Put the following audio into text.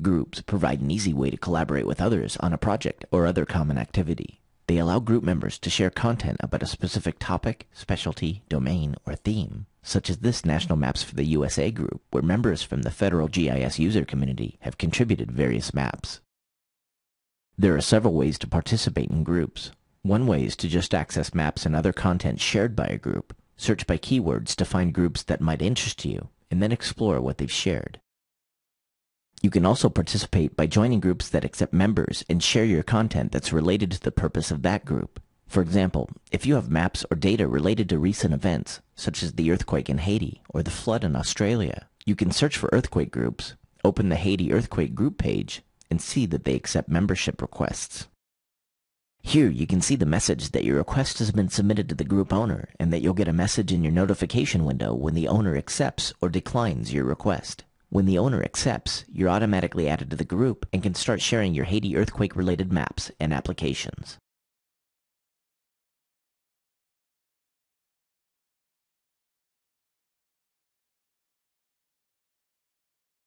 Groups provide an easy way to collaborate with others on a project or other common activity. They allow group members to share content about a specific topic, specialty, domain, or theme, such as this National Maps for the USA group, where members from the federal GIS user community have contributed various maps. There are several ways to participate in groups. One way is to just access maps and other content shared by a group, search by keywords to find groups that might interest you, and then explore what they've shared. You can also participate by joining groups that accept members and share your content that's related to the purpose of that group. For example, if you have maps or data related to recent events, such as the earthquake in Haiti or the flood in Australia, you can search for earthquake groups, open the Haiti earthquake group page, and see that they accept membership requests. Here you can see the message that your request has been submitted to the group owner and that you'll get a message in your notification window when the owner accepts or declines your request. When the owner accepts, you're automatically added to the group and can start sharing your Haiti earthquake related maps and applications.